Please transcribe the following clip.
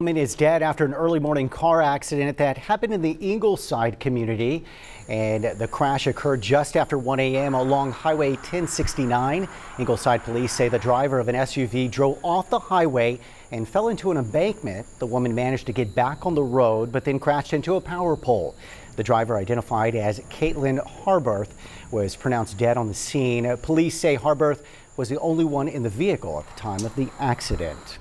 woman is dead after an early morning car accident that happened in the Ingleside community. And the crash occurred just after 1 a.m. along Highway 1069. Ingleside police say the driver of an SUV drove off the highway and fell into an embankment. The woman managed to get back on the road, but then crashed into a power pole. The driver, identified as Caitlin Harberth, was pronounced dead on the scene. Police say Harberth was the only one in the vehicle at the time of the accident.